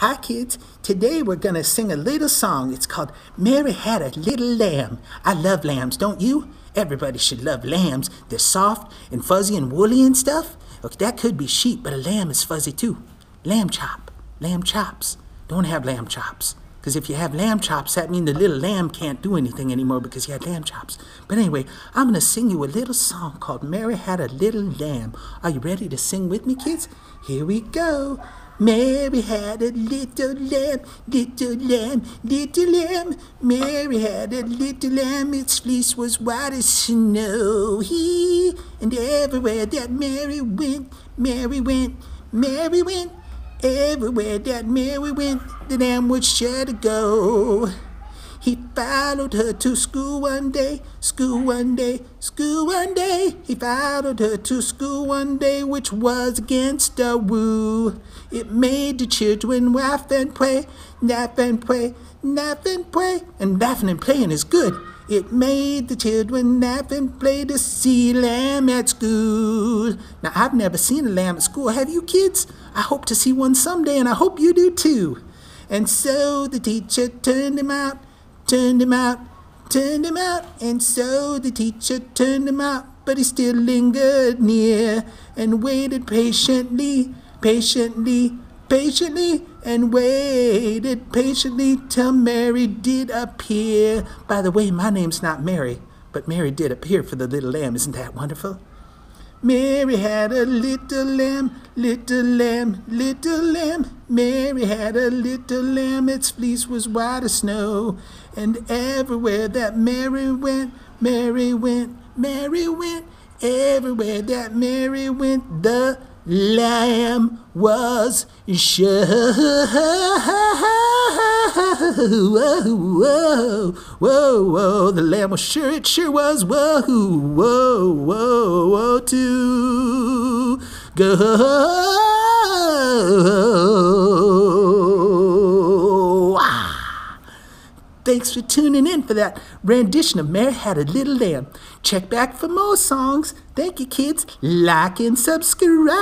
Hi, kids. Today we're going to sing a little song. It's called Mary Had a Little Lamb. I love lambs, don't you? Everybody should love lambs. They're soft and fuzzy and woolly and stuff. Okay, that could be sheep, but a lamb is fuzzy too. Lamb chop. Lamb chops. Don't have lamb chops. Because if you have lamb chops, that means the little lamb can't do anything anymore because you had lamb chops. But anyway, I'm going to sing you a little song called Mary Had a Little Lamb. Are you ready to sing with me, kids? Here we go. Mary had a little lamb, little lamb, little lamb. Mary had a little lamb, its fleece was white as snow. He and everywhere that Mary went, Mary went, Mary went. Everywhere that Mary went, the lamb was sure to go. He followed her to school one day, school one day, school one day. He followed her to school one day, which was against a woo. It made the children laugh and play, laugh and pray, laugh and pray. And laughing and playing is good. It made the children laugh and play to see lamb at school. Now, I've never seen a lamb at school. Have you, kids? I hope to see one someday, and I hope you do too. And so the teacher turned him out turned him out, turned him out, and so the teacher turned him out, but he still lingered near and waited patiently, patiently, patiently, and waited patiently till Mary did appear. By the way, my name's not Mary, but Mary did appear for the little lamb. Isn't that wonderful? Mary had a little lamb, little lamb, little lamb. Mary had a little lamb, its fleece was white as snow. And everywhere that Mary went, Mary went, Mary went. Everywhere that Mary went, the lamb was sure. Whoa, whoa, whoa, whoa, the lamb was sure, it sure was. Whoa, whoa, whoa, whoa, to go. Ah. Thanks for tuning in for that rendition of Mary Had a Little Lamb. Check back for more songs. Thank you, kids. Like and subscribe.